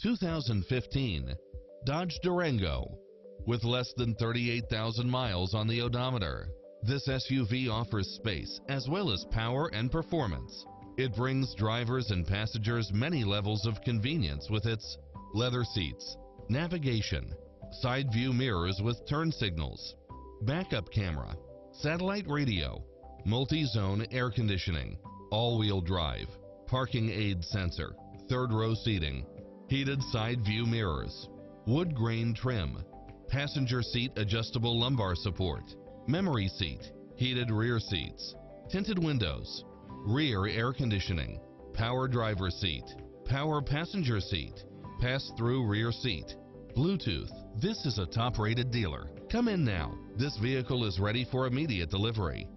2015 Dodge Durango. With less than 38,000 miles on the odometer, this SUV offers space as well as power and performance. It brings drivers and passengers many levels of convenience with its leather seats, navigation, side view mirrors with turn signals, backup camera, satellite radio, multi-zone air conditioning, all-wheel drive, parking aid sensor, third row seating, heated side view mirrors, wood grain trim, passenger seat adjustable lumbar support, memory seat, heated rear seats, tinted windows, rear air conditioning, power driver seat, power passenger seat, pass-through rear seat, Bluetooth. This is a top-rated dealer. Come in now. This vehicle is ready for immediate delivery.